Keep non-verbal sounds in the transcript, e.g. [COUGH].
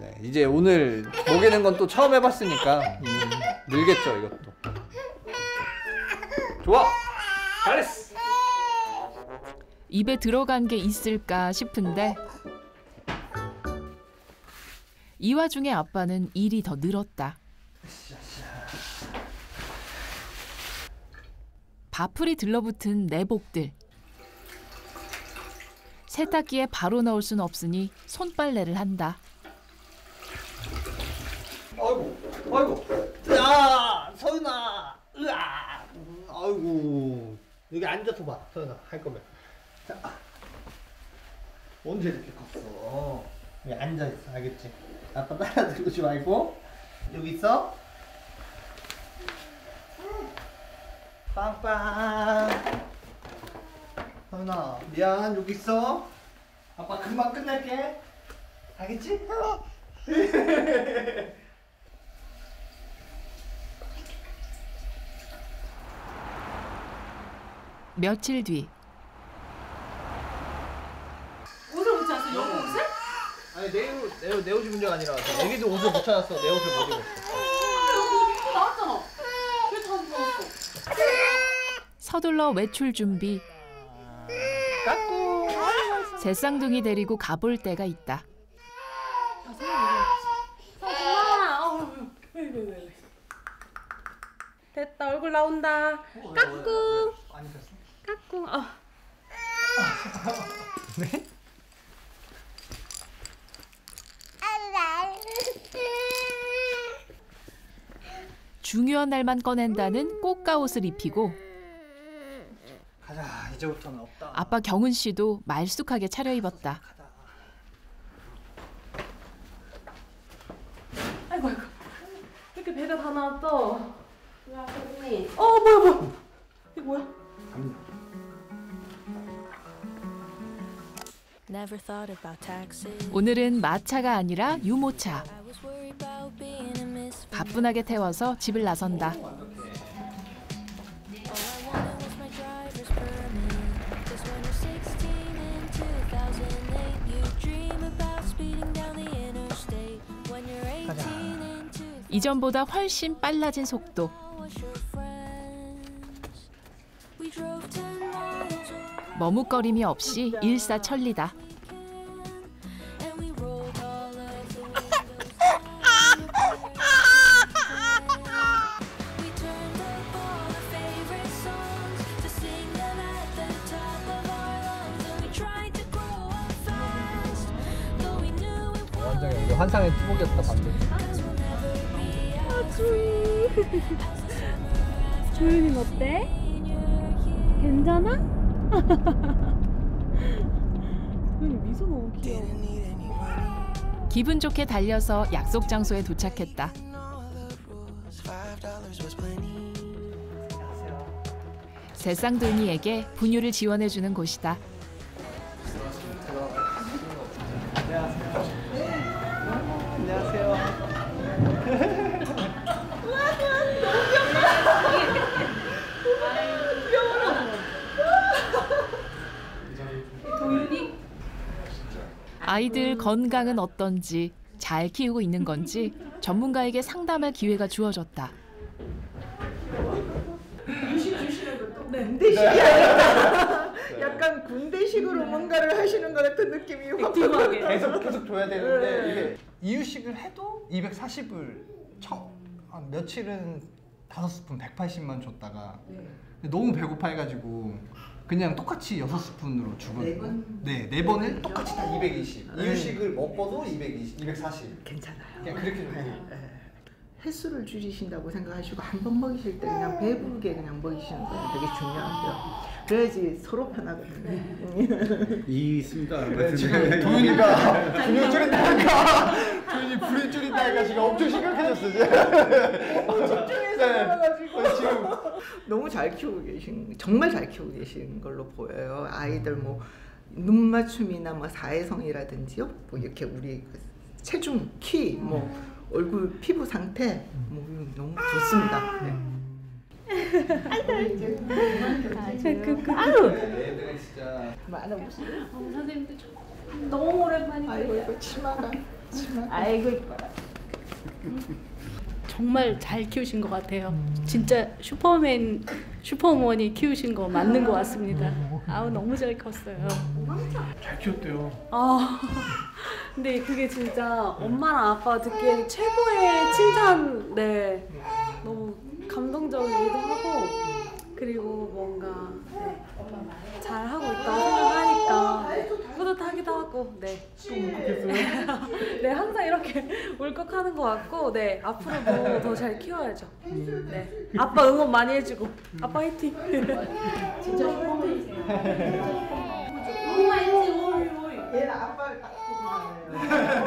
네, 이제 오늘 먹이는 건 또 처음 해봤으니까 음, 늘겠죠 이것도. 좋아, 잘했어. 입에 들어간 게 있을까 싶은데 이 와중에 아빠는 일이 더 늘었다. 바풀이 들러붙은 내복들. 세탁기에 바로 넣을 순 없으니 손빨래를 한다. 아이고, 아이고. 야, 서윤아, 으아, 음, 아이고. 여기 앉아서 봐, 서윤아, 할 거면. 자, 언제 이렇게 컸어? 여기 앉아 있어, 알겠지? 아빠 따라 들어오지 말고 여기 있어. 빵빵. 서윤아, 미안, 여기 있어. 아빠 금방 끝낼게. 알겠지? [LAUGHS] 며칠 뒤 옷을 못 찾았어? 여기 옷을? 아니 내 옷, 내, 옷- 내 옷이 문제가 아니라 애기도 옷을 못 찾았어 내 옷을 못 입었어 아, 여기 입고 나왔잖아. 왜 다시 나왔어? 서둘러 외출 준비. 까꿍 새쌍둥이 데리고 가볼 때가 있다. 됐다 얼굴 나온다. 까꿍? 까꿍. 어. 네? 중요한 날만 꺼낸다는 꽃가옷을 입히고 이제부터는 없다 아빠 경은 씨도 말쑥하게 차려입었다. 아이고 아이고. 이렇게 배가 다 나왔어. 야, 선생님. 어 뭐야 뭐야? 이게 뭐야? Never thought about taxes. 오늘은 마차가 아니라 유모차. 가뿐하게 태워서 집을 나선다. 이전보다 훨씬 빨라진 속도. was your friends. We drove 10 miles over 머뭇거림이 없이 일사천리다. 환상의 투복이었다 방금 조윤이 [LAUGHS] 어때? 괜찮아? [LAUGHS] 조윤이 미소 너무 귀여워. 기분 좋게 달려서 약속 장소에 도착했다. 새쌍둥이에게 분유를 지원해주는 곳이다. 안녕하세요 아이들 건강은 어떤지 잘 키우고 있는 건지 전문가에게 상담할 기회가 주어졌다. 군대식이 아니라 약간 군대식으로 뭔가를 하시는 것 같은 느낌이 확. 계속 계속 줘야 되는데 이게 이유식을 해도 240을 처, 한 며칠은 다섯 스푼 180만 줬다가 근데 너무 배고파 해가지고 그냥 똑같이 여섯 스푼으로 주거든요. 네 번? 네, 네 번을 똑같이 다 220. 이유식을 먹고도 220, 240. 괜찮아요. 그냥 그렇게 네, 줘요. 네. 횟수를 줄이신다고 생각하시고 한 번 먹이실 때 그냥 배부르게 그냥 먹이시는 건 되게 중요한데요. 그래야지 서로 편하거든요. 이 있습니다. 네, 지금 도윤이가 분유 줄인다니까 도윤이 분유 줄인다니까 지금 엄청 심각해졌어. 집중해서 네. 먹어가지고 지금 너무 잘 키우고 계신 정말 잘 키우고 계신 걸로 보여요. 아이들 뭐 눈 맞춤이나 뭐 사회성이라든지요. 뭐 이렇게 우리 그 체중, 키, 뭐 얼굴 피부 상태 뭐 너무 좋습니다. 네. 애들은 진짜. 어, 선생님도 너무 오랜만이에요. 아이고 이거 치마가 치마가. 아이고 이뻐라. 정말 잘 키우신 것 같아요. 진짜 슈퍼맨 슈퍼우먼이 키우신 거 맞는 것 같습니다. 아우 너무 잘 컸어요. 잘 키웠대요. 아 근데 그게 진짜 엄마랑 아빠 듣기엔 최고의 칭찬. 네 너무 감동적이기도 하고 그리고 뭔가 네, 잘 하고 있다고 생각하니까 네, 뿌듯하기도 하고 네. [LAUGHS] 네 항상 이렇게 [LAUGHS] 울컥하는 것 같고 네 앞으로도 더 잘 키워야죠. 네 아빠 응원 많이 해주고 아빠 화이팅. 진짜 [LAUGHS] 슈퍼맨이세요. 엄마 있지 오이 오이. 얘는 아빠를 딱 보고 나요.